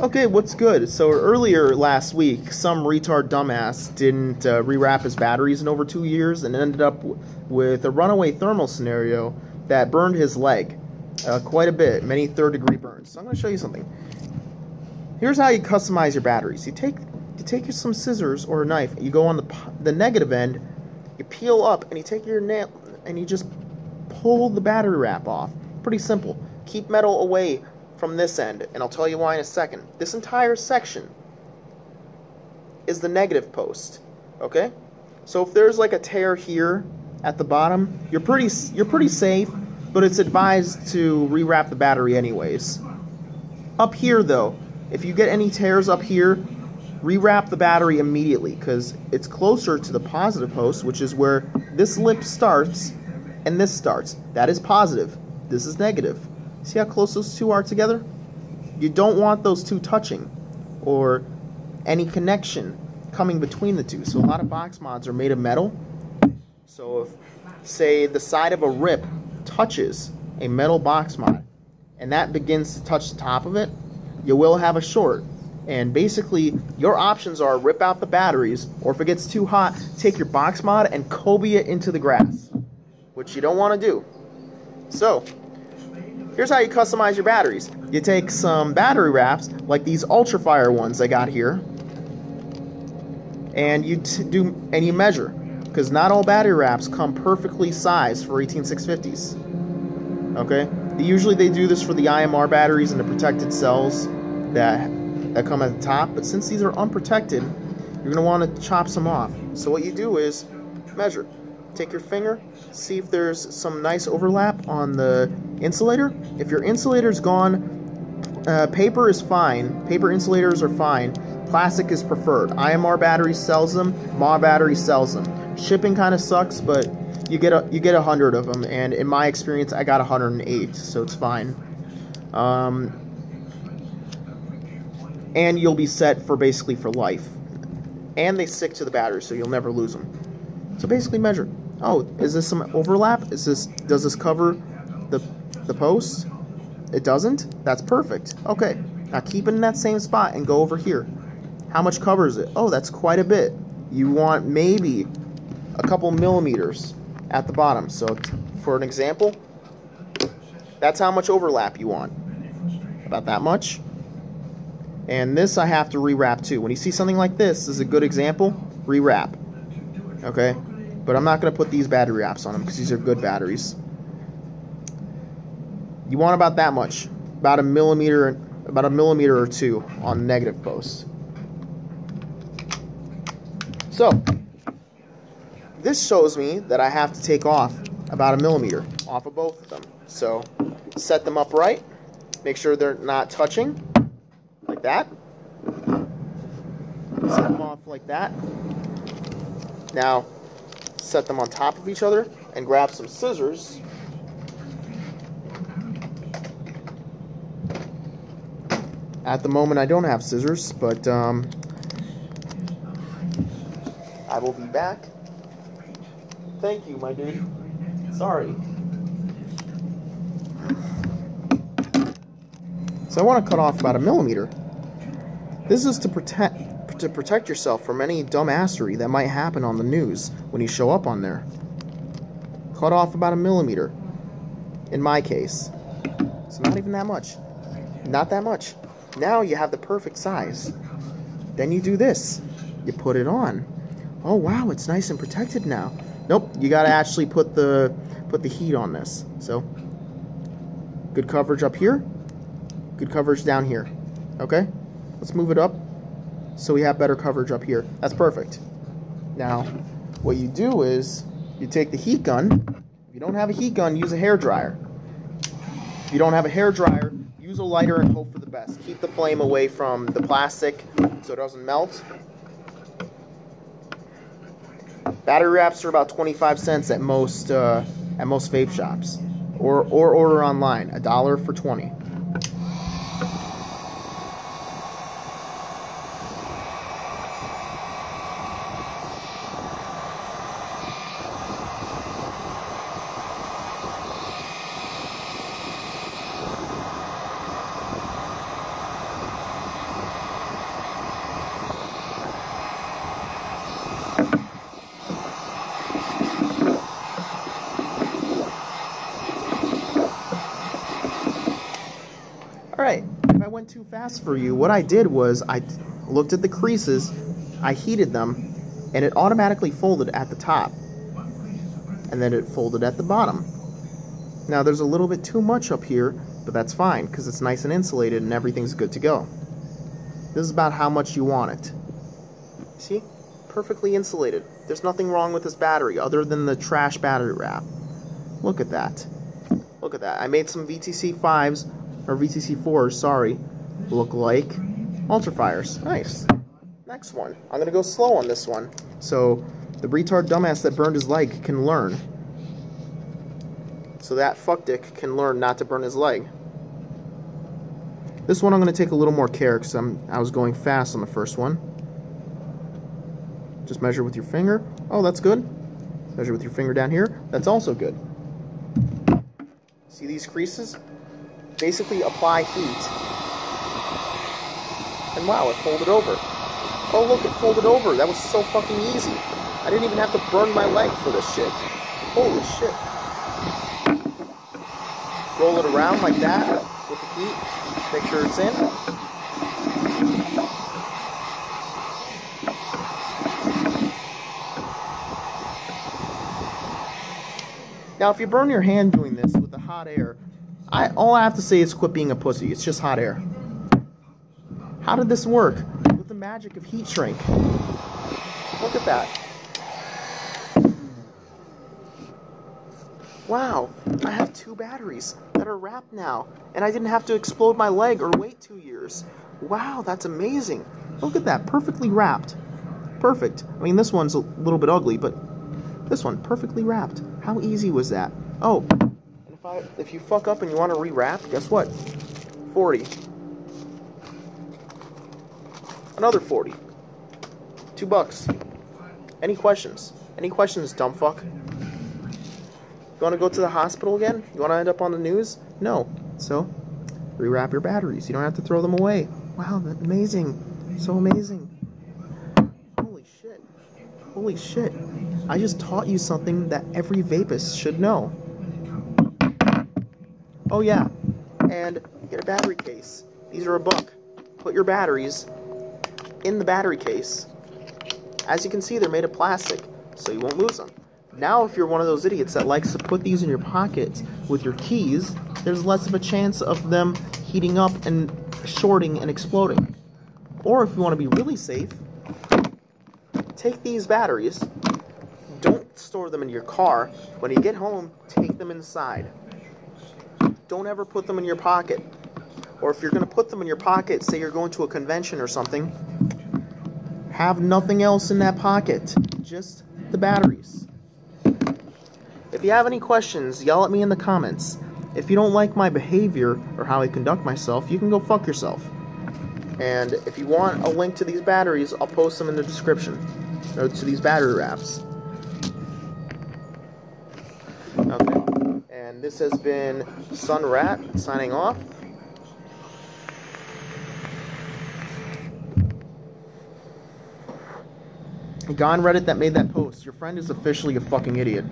Okay, what's good? So earlier last week, some retard dumbass didn't uh, rewrap his batteries in over two years and ended up w- with a runaway thermal scenario that burned his leg uh, quite a bit, many third degree burns. So I'm going to show you something. Here's how you customize your batteries. You take you take some scissors or a knife. You go on the the negative end. You peel up and you take your nail and you just pull the battery wrap off. Pretty simple. Keep metal away from this end, and I'll tell you why in a second. This entire section is the negative post. Okay? So if there's like a tear here at the bottom, you're pretty you're pretty safe, but it's advised to rewrap the battery anyways. Up here though, if you get any tears up here, rewrap the battery immediately because it's closer to the positive post, which is where this lip starts and this starts. That is positive. This is negative. See how close those two are together? You don't want those two touching or any connection coming between the two. So a lot of box mods are made of metal. So if, say, the side of a rip touches a metal box mod and that begins to touch the top of it, you will have a short. And basically, your options are rip out the batteries, or if it gets too hot, take your box mod and Kobe it into the grass, which you don't want to do. So, Here's how you customize your batteries. You take some battery wraps, like these Ultrafire ones I got here, and you do and you measure, because not all battery wraps come perfectly sized for 18650s. Okay, usually they do this for the IMR batteries and the protected cells that that come at the top, but since these are unprotected, you're gonna want to chop some off. So what you do is measure. Take your finger, see if there's some nice overlap on the insulator. If your insulator's gone, uh, paper is fine. Paper insulators are fine. Plastic is preferred. IMR battery sells them. MAW battery sells them. Shipping kind of sucks, but you get a you get a hundred of them, and in my experience, I got 108, so it's fine. Um, and you'll be set for basically for life. And they stick to the battery, so you'll never lose them. So basically, measure. Oh, is this some overlap? Is this does this cover the the post? It doesn't? That's perfect. Okay. Now keep it in that same spot and go over here. How much covers it? Oh, that's quite a bit. You want maybe a couple millimeters at the bottom. So for an example, that's how much overlap you want. About that much. And this I have to rewrap too. When you see something like this, this is a good example, rewrap. Okay? But I'm not going to put these battery apps on them because these are good batteries. You want about that much. About a millimeter, about a millimeter or two on negative posts. So, this shows me that I have to take off about a millimeter off of both of them. So, set them up right. Make sure they're not touching, like that. Set them off like that. Now, set them on top of each other and grab some scissors At the moment, I don't have scissors, but um, I will be back. Thank you, my dude. Sorry. So I want to cut off about a millimeter. This is to protect to protect yourself from any dumbassery that might happen on the news when you show up on there. Cut off about a millimeter. In my case. So not even that much. Not that much. Now you have the perfect size. Then you do this. You put it on. Oh wow, it's nice and protected now. Nope, you gotta actually put the put the heat on this. So good coverage up here, good coverage down here. Okay? Let's move it up so we have better coverage up here. That's perfect. Now, what you do is you take the heat gun. If you don't have a heat gun, use a hair dryer. If you don't have a hair dryer, use a lighter and hope for the best. Keep the flame away from the plastic so it doesn't melt. Battery wraps are about 25 cents at most uh, at most vape shops, or or order online. A dollar for 20. Went too fast for you, what I did was I looked at the creases, I heated them, and it automatically folded at the top. And then it folded at the bottom. Now there's a little bit too much up here, but that's fine because it's nice and insulated and everything's good to go. This is about how much you want it. See? Perfectly insulated. There's nothing wrong with this battery other than the trash battery wrap. Look at that. Look at that. I made some VTC 5s, or VTC 4s, sorry, look like ultrafires. Nice. Next one. I'm going to go slow on this one. So the retard dumbass that burned his leg can learn. So that fuck dick can learn not to burn his leg. This one I'm going to take a little more care because I was going fast on the first one. Just measure with your finger. Oh, that's good. Measure with your finger down here. That's also good. See these creases? Basically apply heat. And wow, it folded over. Oh look, it folded over. That was so fucking easy. I didn't even have to burn my leg for this shit. Holy shit. Roll it around like that with the heat. Make sure it's in. Now, if you burn your hand doing this with the hot air, I all I have to say is quit being a pussy. It's just hot air. How did this work? With the magic of heat shrink. Look at that. Wow, I have two batteries that are wrapped now, and I didn't have to explode my leg or wait two years. Wow, that's amazing. Look at that, perfectly wrapped. Perfect. I mean, this one's a little bit ugly, but this one, perfectly wrapped. How easy was that? Oh, if you fuck up and you want to rewrap, guess what? 40. Another 40. Two bucks. Any questions? Any questions, dumb fuck? You want to go to the hospital again? You want to end up on the news? No. So, rewrap your batteries. You don't have to throw them away. Wow, that's amazing. So amazing. Holy shit. Holy shit. I just taught you something that every vapist should know. Oh yeah, and get a battery case. These are a buck. Put your batteries in the battery case. As you can see, they're made of plastic, so you won't lose them. Now, if you're one of those idiots that likes to put these in your pockets with your keys, there's less of a chance of them heating up and shorting and exploding. Or if you want to be really safe, take these batteries, don't store them in your car. When you get home, take them inside. Don't ever put them in your pocket. Or if you're going to put them in your pocket, say you're going to a convention or something, have nothing else in that pocket. Just the batteries. If you have any questions, yell at me in the comments. If you don't like my behavior or how I conduct myself, you can go fuck yourself. And if you want a link to these batteries, I'll post them in the description. Or to these battery wraps. Okay. And this has been Sun Rat signing off. On Reddit that made that post. Your friend is officially a fucking idiot.